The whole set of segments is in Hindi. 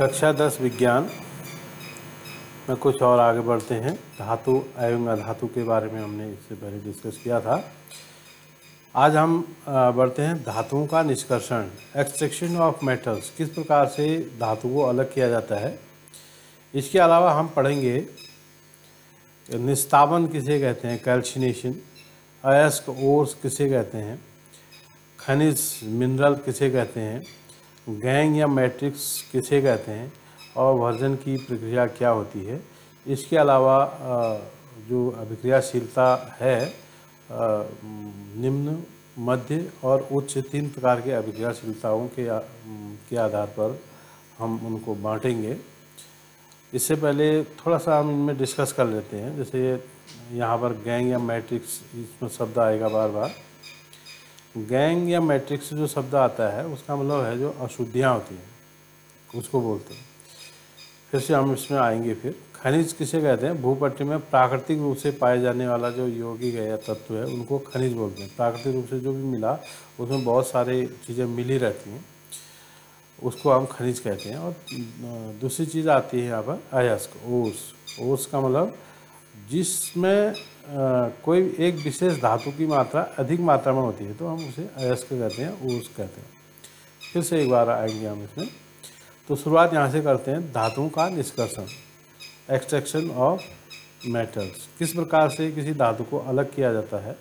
कक्षा दस विज्ञान। में कुछ और आगे बढ़ते हैं। धातु एवं अधातु के बारे में हमने इससे पहले डिस्कस किया था। आज हम बढ़ते हैं धातुओं का निष्कर्षण। एक्सट्रैक्शन ऑफ़ मेटल्स किस प्रकार से धातु को अलग किया जाता है? इसके अलावा हम पढ़ेंगे, निस्तावन किसे कहते हैं? कैल्शिनेशन अयस्क, ओर्स किसे कहते हैं? खनिज मिनरल किसे कहते हैं? गैंग या मैट्रिक्स किसे कहते हैं और वर्जन की प्रक्रिया क्या होती है? इसके अलावा जो अभिक्रियाशीलता है निम्न, मध्य और उच्च तीन प्रकार के अभिक्रियाशीलताओं के के आधार पर हम उनको बांटेंगे। इससे पहले थोड़ा सा हम इनमें डिस्कस कर लेते हैं। जैसे यहाँ पर गैंग या मैट्रिक्स इसमें शब्द आएगा बार बार। गैंग या मैट्रिक्स जो शब्द आता है, उसका मतलब है जो अशुद्धियाँ होती हैं। उसको बोलते हैं। फिर से हम इसमें आएँगे फिर। खनिज किसे कहते हैं? भूपट्टी में प्राकृतिक रूप से पाए जाने वाला जो यौगिक है या तत्व है, उनको खनिज बोलते हैं। प्राकृतिक रूप से जो भी मिला, उसमें बहुत सारी चीज़ें मिली रहती हैं। उसको हम खनिज कहते हैं। और दूसरी चीज़ आती है यहाँ पर, अयस्क, ओस। ओस का मतलब जिसमें कोई एक विशेष धातु की मात्रा अधिक मात्रा में होती है तो हम उसे अयस्क कहते हैं ऊर्स कहते हैं। फिर से एक बार आएँगे हम इसमें। तो शुरुआत यहाँ से करते हैं, धातुओं का निष्कर्षण एक्सट्रैक्शन ऑफ़ मेटल्स किस प्रकार से किसी धातु को अलग किया जाता है?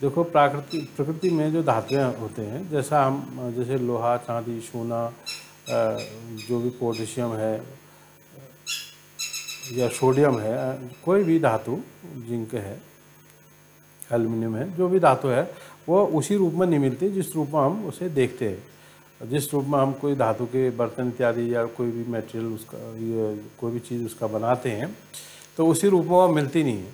देखो, प्राकृति, प्रकृति में जो धातुएँ होते हैं, जैसा हम, जैसे लोहा, चांदी, सोना जो भी पोटेशियम है या सोडियम है, कोई भी धातु, जिंक है, एल्युमिनियम है, जो भी धातु है, वो उसी रूप में नहीं मिलती जिस रूप में हम उसे देखते हैं। जिस रूप में हम कोई धातु के बर्तन, इत्यादि या कोई भी मटेरियल उसका, ये कोई भी चीज़ उसका बनाते हैं तो उसी रूप में वो मिलती नहीं है।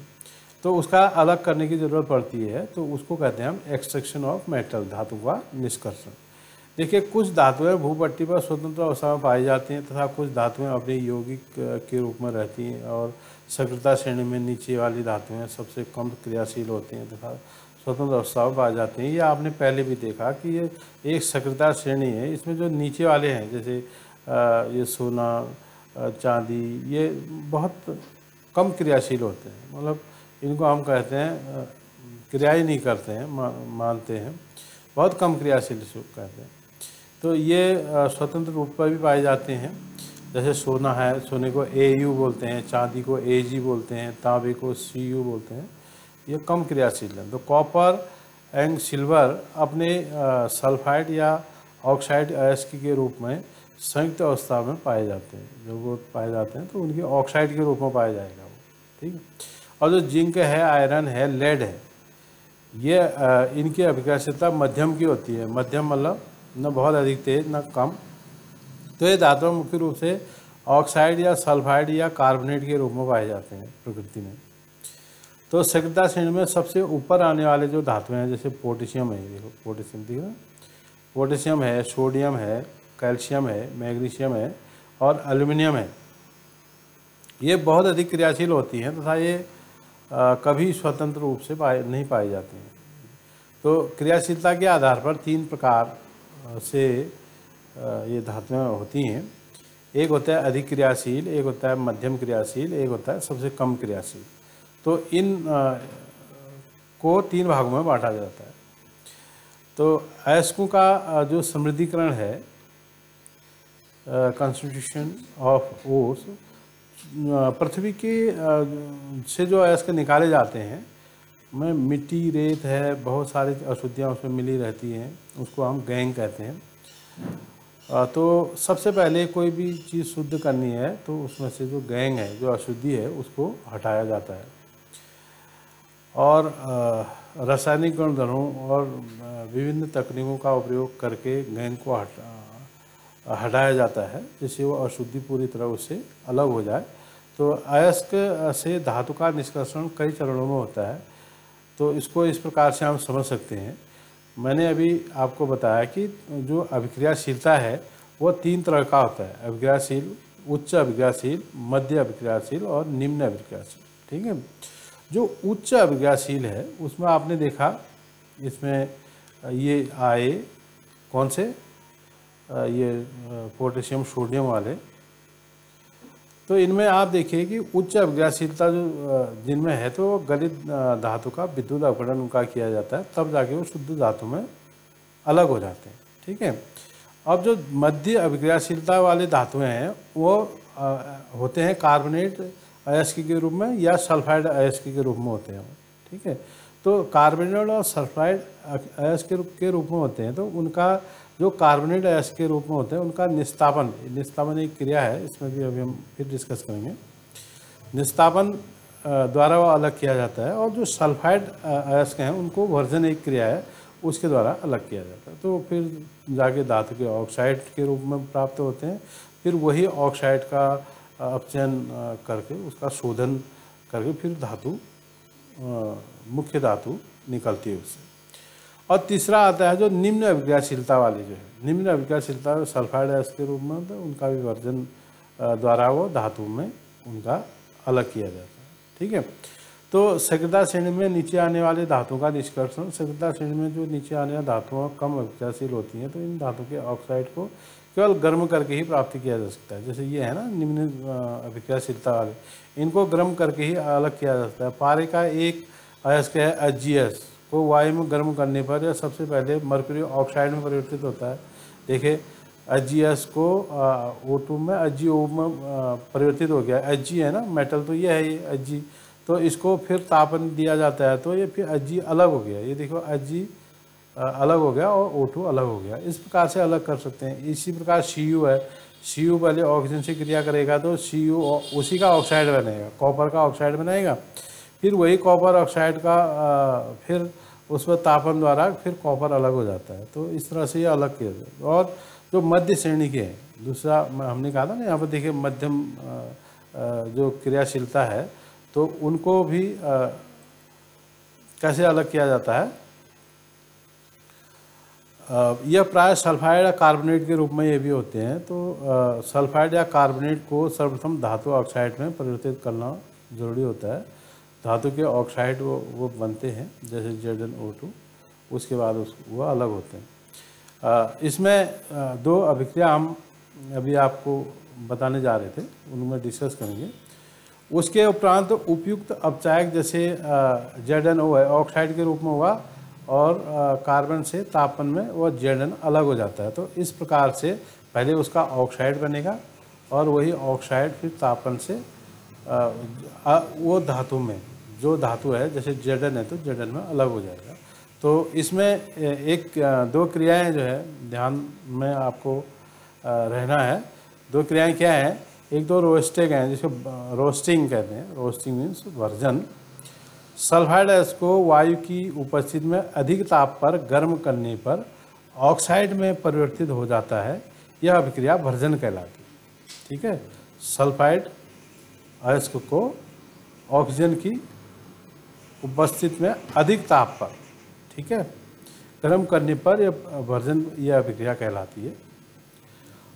तो उसका अलग करने की ज़रूरत पड़ती है तो उसको कहते हैं हम एक्सट्रैक्शन ऑफ़ मेटल धातु का निष्कर्षण। देखिए, कुछ धातुएँ भूपट्टी पर स्वतंत्र अवस्था में पाई जाती हैं तथा कुछ धातुएँ अपने यौगिक के रूप में रहती हैं और सक्रियता श्रेणी में नीचे वाली धातुएँ सबसे कम क्रियाशील होती हैं तथा स्वतंत्र अवस्था में पाई जाती हैं। ये आपने पहले भी देखा कि ये एक सक्रियता श्रेणी है। इसमें जो नीचे वाले हैं, जैसे ये सोना चांदी, ये बहुत कम क्रियाशील होते हैं। मतलब इनको हम कहते हैं क्रिया ही नहीं करते हैं मानते हैं। बहुत कम क्रियाशील कहते हैं। तो ये स्वतंत्र रूप पर भी पाए जाते हैं। जैसे सोना है, सोने को ए यू बोलते हैं, चांदी को ए जी बोलते हैं, तांबे को सी यू बोलते हैं। ये कम क्रियाशील है। तो कॉपर एंड सिल्वर अपने सल्फाइड या ऑक्साइड अयस्क के रूप में संयुक्त अवस्था में पाए जाते हैं। जब वो पाए जाते हैं तो उनके ऑक्साइड के रूप में पाया जाएगा वो, ठीक है? और जो जिंक है, आयरन है, लेड है, ये इनकी अभिकाशिता मध्यम की होती है। मध्यम मतलब न बहुत अधिक तेज न कम। तो ये धातु मुख्य रूप से ऑक्साइड या सल्फाइड या कार्बोनेट के रूप में पाए जाते हैं प्रकृति में। तो सक्रियता श्रेणी में सबसे ऊपर आने वाले जो धातुएँ हैं जैसे पोटेशियम है देखो पोटेशियम दिख पोटेशियम है सोडियम है कैल्शियम है मैग्नीशियम है और एल्यूमिनियम है। ये बहुत अधिक क्रियाशील होती हैं तथा ये आ, कभी स्वतंत्र रूप से पाए नहीं पाए जाते हैं। तो क्रियाशीलता के आधार पर तीन प्रकार से ये धातुएँ होती हैं। एक होता है अधिक क्रियाशील, एक होता है मध्यम क्रियाशील, एक होता है सबसे कम क्रियाशील। तो इन को तीन भागों में बांटा जाता है। तो अयस्कों का जो समृद्धिकरण है कॉन्स्टिट्यूशन ऑफ़ ओर्स पृथ्वी के से जो अयस्क निकाले जाते हैं में मिट्टी, रेत है, बहुत सारी अशुद्धियाँ उसमें मिली रहती हैं, उसको हम गैंग कहते हैं। तो सबसे पहले कोई भी चीज़ शुद्ध करनी है तो उसमें से जो गैंग है, जो अशुद्धि है, उसको हटाया जाता है। और रासायनिक गुणधर्मों और विभिन्न तकनीकों का उपयोग करके गैंग को हटा हटाया जाता है, जिससे वो अशुद्धि पूरी तरह उससे अलग हो जाए। तो अयस्क से धातु का निष्कर्षण कई चरणों में होता है। तो इसको इस प्रकार से हम समझ सकते हैं। मैंने अभी आपको बताया कि जो अभिक्रियाशीलता है, वो तीन तरह का होता है। अभिक्रियाशील, उच्च अभिक्रियाशील, मध्य अभिक्रियाशील और निम्न अभिक्रियाशील। ठीक है? जो उच्च अभिक्रियाशील है, उसमें आपने देखा, इसमें, ये आए कौन से? ये पोटेशियम सोडियम वाले। तो इनमें आप देखिए कि उच्च अभिक्रियाशीलता जो जिनमें है तो गलित धातु का विद्युत अपकरण उनका किया जाता है, तब जाके वो शुद्ध धातु में अलग हो जाते हैं, ठीक है? अब जो मध्य अभिक्रियाशीलता वाले धातुएँ हैं, वो होते हैं कार्बोनेट अयस्क के रूप में या सल्फाइड अयस्क के रूप में होते हैं, ठीक है? तो कार्बोनेट और सल्फाइड अयस्क के रूप में होते हैं तो उनका जो कार्बोनेट अयस्क के रूप में होते हैं, उनका निस्तापन निस्तापन एक क्रिया है, इसमें भी अभी हम फिर डिस्कस करेंगे। निस्तापन द्वारा वो अलग किया जाता है और जो सल्फाइड अयस्क हैं, उनको वर्जन एक क्रिया है, उसके द्वारा अलग किया जाता है। तो फिर जाके धातु के ऑक्साइड के रूप में प्राप्त होते हैं, फिर वही ऑक्साइड का अपचयन करके उसका शोधन करके फिर धातु मुख्य धातु निकलती है उससे। और तीसरा आता है जो निम्न अभिक्रियाशीलता वाली जो है। निम्न अभिक्रियाशीलता सल्फाइड एस के रूप में तो उनका विवर्जन द्वारा वो धातु में उनका अलग किया जाता है। ठीक है? तो सक्रियता श्रेणी में नीचे आने वाले धातुओं का निष्कर्षण सक्रियता श्रेणी में जो नीचे आने वाले धातुओं कम अभिक्रियाशील होती हैं तो इन धातु के ऑक्साइड को केवल गर्म करके ही प्राप्त किया जा सकता है। जैसे ये है ना, निम्न अभिक्रियाशीलता वाले। इनको गर्म करके ही अलग किया जा सकता है। पारे का एक अयस्क है, एच को वायु में गर्म करने पर यह सबसे पहले मर्क्यूरी ऑक्साइड में परिवर्तित होता है। देखिए एच एस को ओ टू में एच जी में परिवर्तित हो गया। एच है ना मेटल तो ये है ये एच तो इसको फिर तापन दिया जाता है तो ये फिर एच अलग हो गया। ये देखो एच अलग हो गया और ओ टू अलग हो गया। इस प्रकार से अलग कर सकते हैं। इसी प्रकार सी यू है। सी यू पहले ऑक्सीजन से क्रिया करेगा तो सी यू उसी का ऑक्साइड बनेगा कॉपर का ऑक्साइड बनाएगा। फिर वही कॉपर ऑक्साइड का फिर उस पर तापन द्वारा फिर कॉपर अलग हो जाता है। तो इस तरह से ये अलग किया है। और जो मध्य श्रेणी के हैं, दूसरा हमने कहा था ना, यहाँ पर देखिए मध्यम जो क्रियाशीलता है तो उनको भी कैसे अलग किया जाता है? यह प्राय सल्फाइड या कार्बोनेट के रूप में ये भी होते हैं। तो सल्फाइड या कार्बोनेट को सर्वप्रथम धातु ऑक्साइड में परिवर्तित करना ज़रूरी होता है। धातु के ऑक्साइड वो वो बनते हैं जैसे जेड एन ओ टू उसके बाद उस वो अलग होते हैं। इसमें दो अभिक्रिया हम अभी आपको बताने जा रहे थे उनमें डिस्कस करेंगे। उसके उपरांत तो उपयुक्त अपचायक जैसे जेड एन ओ है ऑक्साइड के रूप में हुआ और कार्बन से तापन में वह जेड एन अलग हो जाता है। तो इस प्रकार से पहले उसका ऑक्साइड बनेगा और वही ऑक्साइड फिर तापन से आ, वो धातु में जो धातु है, जैसे जेडन है तो जेडन में अलग हो जाएगा। तो इसमें एक दो क्रियाएँ जो है, ध्यान में आपको रहना है। दो क्रियाएँ क्या हैं? एक दो रोस्टेग हैं, जिसको रोस्टिंग कहते हैं। Roasting means version. सल्फाइड को वायु की उपस्थिति में अधिक ताप पर गर्म करने पर ऑक्साइड में परिवर्तित हो जाता है। यह अभिक्रिया वर्जन कहलाती है। ठीक है? सल्फाइड अयस्क को ऑक्सीजन की उपस्थित में अधिक ताप पर, ठीक है? गर्म करने पर यह वर्जन यह अभिक्रिया कहलाती है।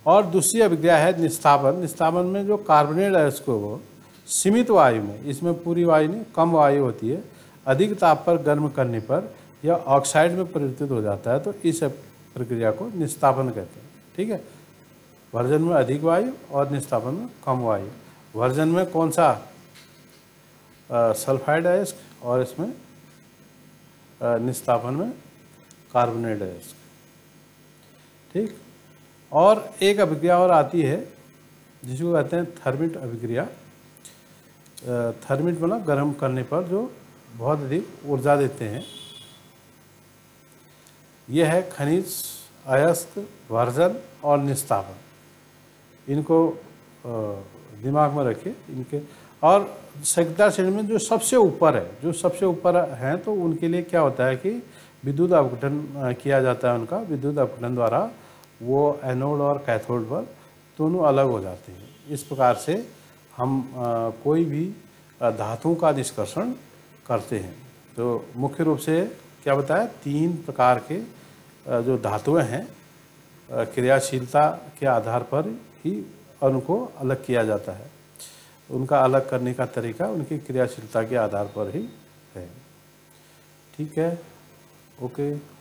और दूसरी अभिक्रिया है निस्तापन। निस्तापन में जो कार्बोनेट अयस्क को सीमित वायु में, इसमें पूरी वायु नहीं, कम वायु होती है। अधिक ताप पर गर्म करने पर यह ऑक्साइड में परिवर्तित हो जाता है तो इस प्रक्रिया को निस्तापन कहते हैं, ठीक है? वर्जन में अधिक वायु और निस्तापन में कम वायु। वर्जन में कौन सा सल्फाइड अयस्क और इसमें निस्तापन में कार्बोनेट अयस्क। ठीक? और एक अभिक्रिया और आती है, जिसको कहते हैं थर्मिट अभिक्रिया। थर्मिट मतलब गर्म करने पर जो बहुत अधिक ऊर्जा देते हैं। यह है खनिज, अयस्क, वर्जन और निस्तापन इनको दिमाग में रखिए, इनके और सक्रियता श्रेणी में जो सबसे ऊपर है जो सबसे ऊपर हैं तो उनके लिए क्या होता है कि विद्युत अपघटन किया जाता है उनका विद्युत अपघटन द्वारा वो एनोड और कैथोड पर दोनों अलग हो जाते हैं। इस प्रकार से हम आ, कोई भी धातुओं का निष्कर्षण करते हैं। तो मुख्य रूप से क्या बताया तीन प्रकार के जो धातुएँ हैं क्रियाशीलता के आधार पर ही उनको अलग किया जाता है। उनका अलग करने का तरीका उनकी क्रियाशीलता के आधार पर ही है। ठीक है? ओके।